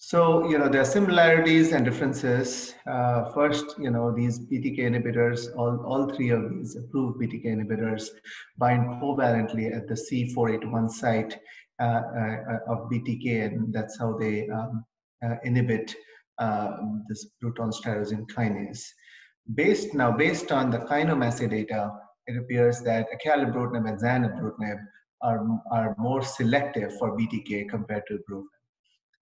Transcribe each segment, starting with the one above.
So, you know, there are similarities and differences. Uh, first, you know, these BTK inhibitors, all, all three of these approved BTK inhibitors bind covalently at the C481 site uh, uh, of BTK, and that's how they um, uh, inhibit uh, this Bruton tyrosine kinase. Based now, based on the kinome data, it appears that acalabrutinib and zanubrutinib are, are more selective for BTK compared to ibrutinib.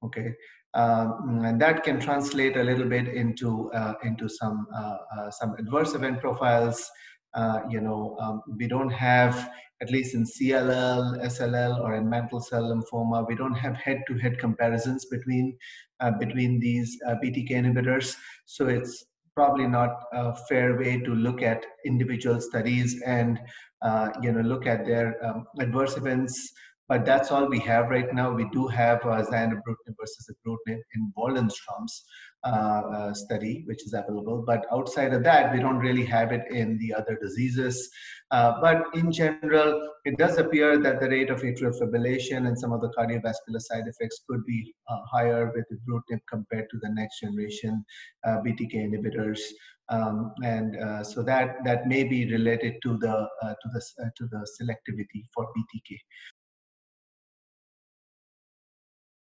Okay, um, and that can translate a little bit into uh, into some uh, uh, some adverse event profiles. Uh, you know, um, we don't have at least in CLL, SLL, or in mantle cell lymphoma, we don't have head-to-head comparisons between uh, between these uh, BTK inhibitors. So it's probably not a fair way to look at individual studies and you know look at their um, adverse events but that's all we have right now. We do have uh, zanubrutinib versus ibrutinib in Waldenstrom's uh, uh, study, which is available. But outside of that, we don't really have it in the other diseases. Uh, but in general, it does appear that the rate of atrial fibrillation and some of the cardiovascular side effects could be uh, higher with ibrutinib compared to the next generation uh, BTK inhibitors. Um, and uh, so that that may be related to the to the to the selectivity for BTK.